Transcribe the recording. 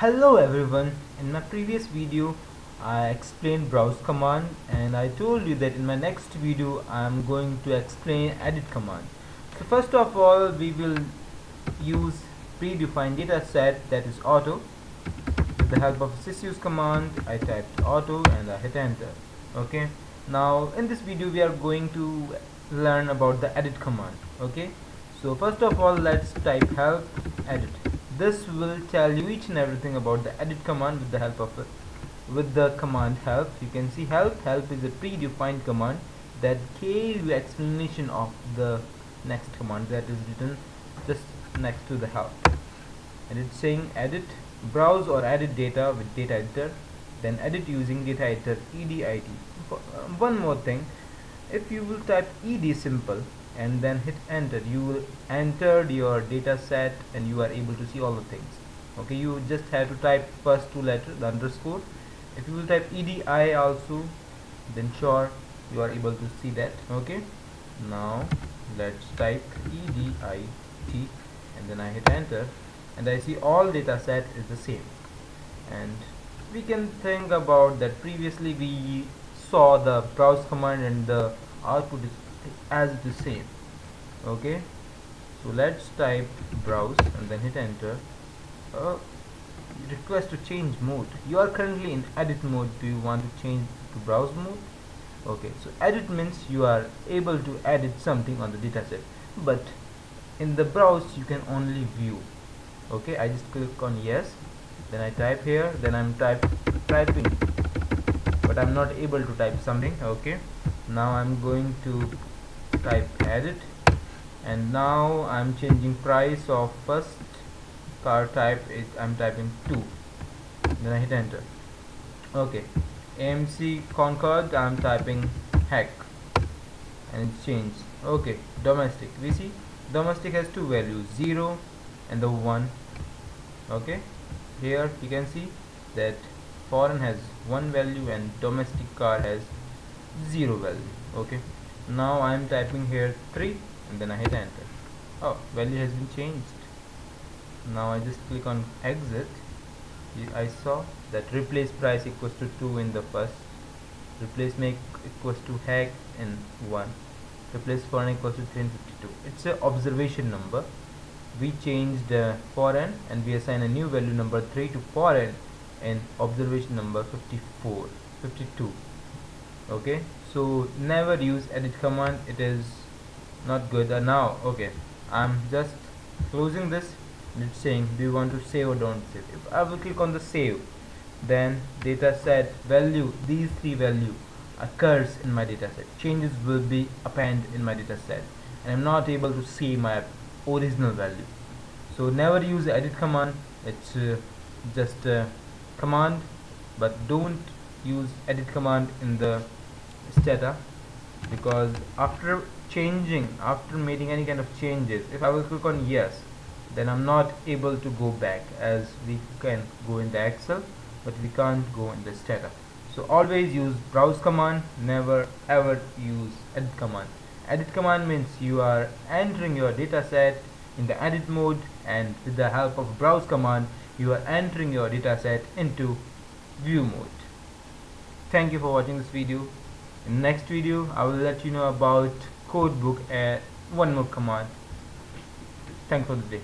Hello everyone, in my previous video I explained browse command and I told you that in my next video I am going to explain edit command. So first of all we will use predefined data set that is auto. With the help of sysuse command I typed auto and I hit enter. Okay. Now in this video we are going to learn about the edit command. Okay. So first of all let's type help edit this will tell you each and everything about the edit command with the help of it. With the command help you can see help help is a predefined command that gives you explanation of the next command that is written just next to the help. And it's saying edit browse or edit data with data editor then edit using data editor edit one more thing if you will type ed simple and then hit enter. You will enter your data set and you are able to see all the things. Okay you just have to type first two letters the underscore. If you will type edi also then sure you are able to see that. Okay now let's type edit and then I hit enter and I see all data set is the same. And we can think about that previously we saw the browse command and the output is as the same. Okay? So let's type browse and then hit enter. Uh, request to change mode. You are currently in edit mode. Do you want to change to browse mode? Okay. So edit means you are able to edit something on the dataset but in the browse you can only view. Okay? I just click on yes. Then I type here. Then I'm type typing. But I'm not able to type something. Okay? Now I'm going to type edit and now I'm changing price of first car type it I'm typing 2 then I hit enter. Okay. AMC Concord I'm typing heck and it's changed. Okay. Domestic. We see domestic has two values 0 and the 1 okay. Here you can see that foreign has one value and domestic car has zero value. Okay now I am typing here 3 and then I hit enter. Oh value has been changed. Now I just click on exit. I saw that replace price equals to 2 in the first. Replace make equals to heck in 1 replace foreign equals to 352 it's an observation number. We changed uh, foreign and we assign a new value number 3 to foreign in observation number 54 52 okay so never use edit command. It is not good. Uh, now okay. I'm just closing this it's saying do you want to save or don't save? If I will click on the save then data set value these three value occurs in my data set. Changes will be append in my data set. And I'm not able to see my original value. So never use edit command. It's uh, just a command but don't use edit command in the stata because after changing after making any kind of changes if I will click on yes then I'm not able to go back as we can go in the Excel but we can't go in the stata so always use browse command never ever use edit command. Edit command means you are entering your data set in the edit mode and with the help of browse command you are entering your data set into view mode. Thank you for watching this video in next video I will let you know about codebook and one more command. Thanks for the day